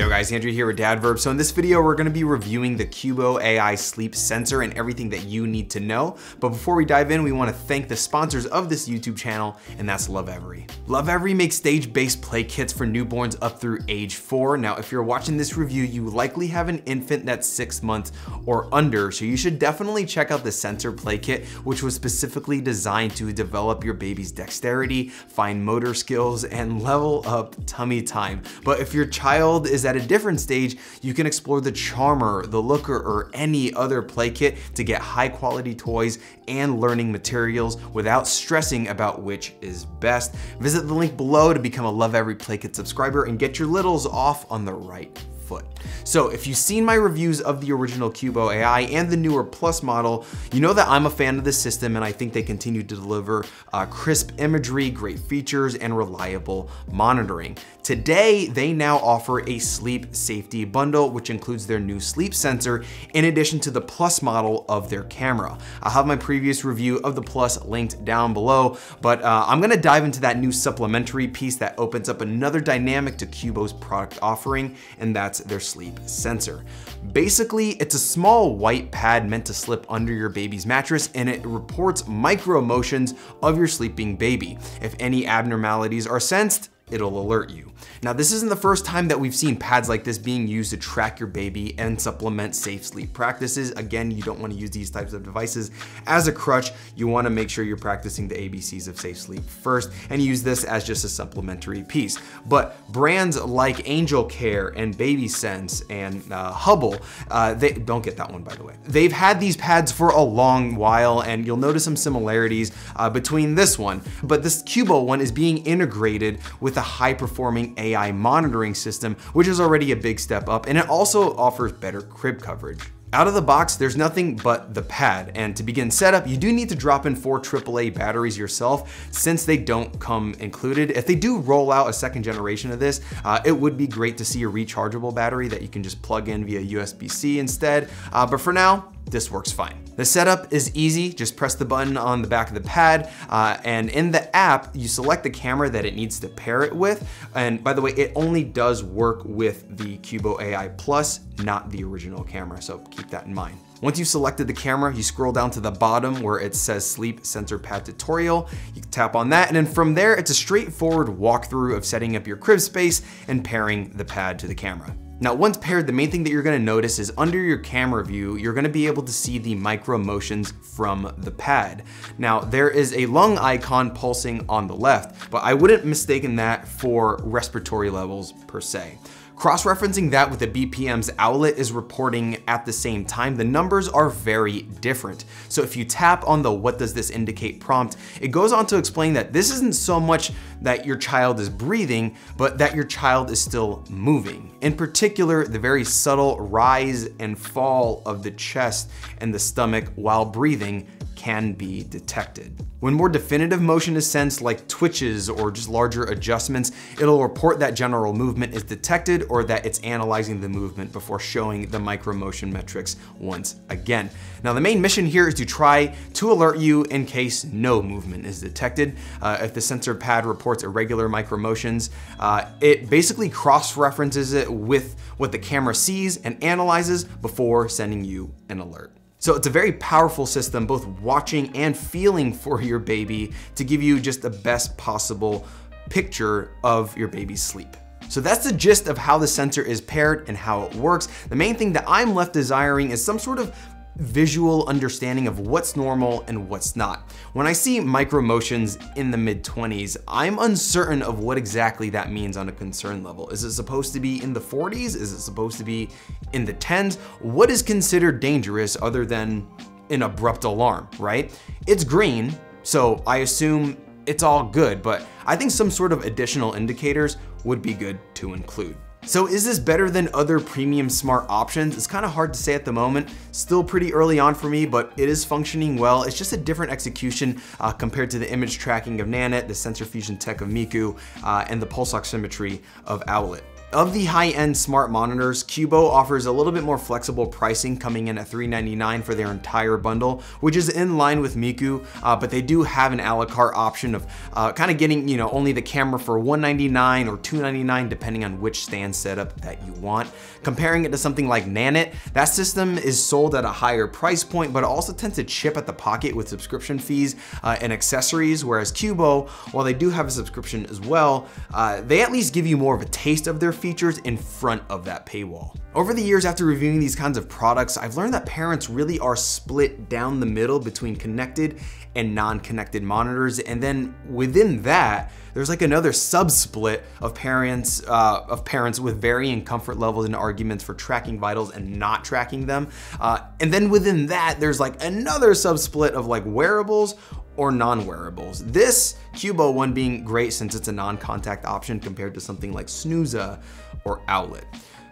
Yo guys, Andrew here with Dadverb. So in this video, we're gonna be reviewing the Cubo AI sleep Senser and everything that you need to know. But before we dive in, we wanna thank the sponsors of this YouTube channel, and that's Lovevery. Lovevery makes stage-based play kits for newborns up through age four. Now, if you're watching this review, you likely have an infant that's six months or under, so you should definitely check out the sensor play kit, which was specifically designed to develop your baby's dexterity, fine motor skills, and level up tummy time. But if your child is at a different stage, you can explore the Charmer, the Looker, or any other play kit to get high quality toys and learning materials without stressing about which is best. Visit the link below to become a Lovevery Play Kit subscriber and get your littles off on the right foot. So if you've seen my reviews of the original Cubo AI and the newer Plus model, you know that I'm a fan of the system and I think they continue to deliver uh, crisp imagery, great features, and reliable monitoring. Today, they now offer a sleep safety bundle, which includes their new sleep sensor, in addition to the Plus model of their camera. I'll have my previous review of the Plus linked down below, but uh, I'm gonna dive into that new supplementary piece that opens up another dynamic to Cubo's product offering, and that's their sleep sensor. Basically, it's a small white pad meant to slip under your baby's mattress and it reports micro motions of your sleeping baby. If any abnormalities are sensed, it'll alert you. Now, this isn't the first time that we've seen pads like this being used to track your baby and supplement safe sleep practices. Again, you don't wanna use these types of devices as a crutch. You wanna make sure you're practicing the ABCs of safe sleep first and use this as just a supplementary piece. But brands like Angelcare and Babysense and uh, Hubble, uh, they don't get that one by the way. They've had these pads for a long while and you'll notice some similarities uh, between this one. But this Cubo one is being integrated with a high performing AI monitoring system, which is already a big step up, and it also offers better crib coverage. Out of the box, there's nothing but the pad, and to begin setup, you do need to drop in four AAA batteries yourself since they don't come included. If they do roll out a second generation of this, uh, it would be great to see a rechargeable battery that you can just plug in via USB-C instead, uh, but for now, this works fine. The setup is easy, just press the button on the back of the pad, uh, and in the app, you select the camera that it needs to pair it with. And by the way, it only does work with the Cubo AI Plus, not the original camera, so keep that in mind. Once you've selected the camera, you scroll down to the bottom where it says Sleep Sensor Pad Tutorial. You tap on that, and then from there, it's a straightforward walkthrough of setting up your crib space and pairing the pad to the camera. Now, once paired, the main thing that you're gonna notice is under your camera view, you're gonna be able to see the micro motions from the pad. Now, there is a lung icon pulsing on the left, but I wouldn't mistaken that for respiratory levels per se. Cross-referencing that with the BPM's Owlet is reporting at the same time, the numbers are very different. So if you tap on the what does this indicate prompt, it goes on to explain that this isn't so much that your child is breathing, but that your child is still moving. In particular, the very subtle rise and fall of the chest and the stomach while breathing can be detected. When more definitive motion is sensed, like twitches or just larger adjustments, it'll report that general movement is detected or that it's analyzing the movement before showing the micro motion metrics once again. Now the main mission here is to try to alert you in case no movement is detected. Uh, if the sensor pad reports irregular micro motions, uh, it basically cross-references it with what the camera sees and analyzes before sending you an alert. So it's a very powerful system, both watching and feeling for your baby to give you just the best possible picture of your baby's sleep. So that's the gist of how the sensor is paired and how it works. The main thing that I'm left desiring is some sort of visual understanding of what's normal and what's not. When I see micro motions in the mid 20s, I'm uncertain of what exactly that means on a concern level. Is it supposed to be in the 40s? Is it supposed to be in the 10s? What is considered dangerous other than an abrupt alarm, right? It's green, so I assume it's all good, but I think some sort of additional indicators would be good to include. So is this better than other premium smart options? It's kind of hard to say at the moment. Still pretty early on for me, but it is functioning well. It's just a different execution uh, compared to the image tracking of Nanit, the sensor fusion tech of Miku, uh, and the pulse oximetry of Owlet. Of the high-end smart monitors, Cubo offers a little bit more flexible pricing coming in at 399 for their entire bundle, which is in line with Miku, uh, but they do have an a la carte option of uh, kind of getting, you know, only the camera for 199 or 299 depending on which stand setup that you want. Comparing it to something like Nanit, that system is sold at a higher price point, but also tends to chip at the pocket with subscription fees uh, and accessories, whereas Cubo, while they do have a subscription as well, uh, they at least give you more of a taste of their features in front of that paywall. Over the years after reviewing these kinds of products, I've learned that parents really are split down the middle between connected and non-connected monitors. And then within that, there's like another sub-split of parents uh, of parents with varying comfort levels and arguments for tracking vitals and not tracking them. Uh, and then within that, there's like another sub-split of like wearables or non-wearables. This Cubo one being great since it's a non-contact option compared to something like Snooza or Owlet.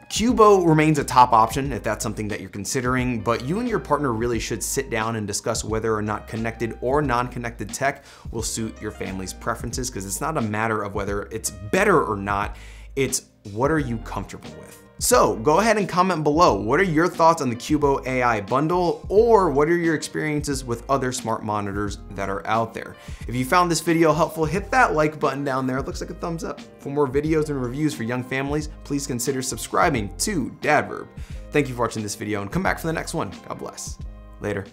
Cubo remains a top option if that's something that you're considering, but you and your partner really should sit down and discuss whether or not connected or non-connected tech will suit your family's preferences because it's not a matter of whether it's better or not, it's what are you comfortable with. So go ahead and comment below. What are your thoughts on the Cubo AI bundle or what are your experiences with other smart monitors that are out there? If you found this video helpful, hit that like button down there. It looks like a thumbs up. For more videos and reviews for young families, please consider subscribing to Dadverb. Thank you for watching this video and come back for the next one. God bless. Later.